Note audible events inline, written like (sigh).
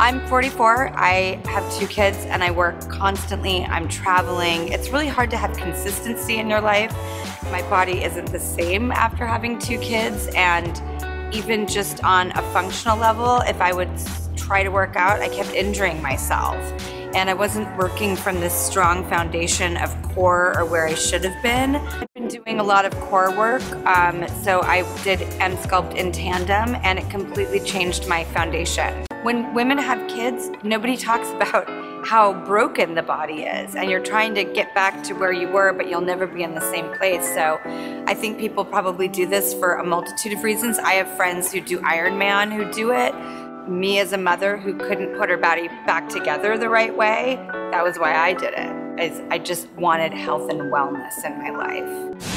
I'm 44. I have two kids and I work constantly. I'm traveling. It's really hard to have consistency in your life. My body isn't the same after having two kids and even just on a functional level, if I would try to work out, I kept injuring myself. And I wasn't working from this strong foundation of core or where I should have been. I've been doing a lot of core work, um, so I did EMSculpt in tandem and it completely changed my foundation. When women have kids, nobody talks (laughs) about how broken the body is and you're trying to get back to where you were but you'll never be in the same place. So i think people probably do this for a multitude of reasons. I have friends who do ironman who do it. Me as a mother who couldn't put her body back together the right way that was why i did it is i just wanted health and wellness in my life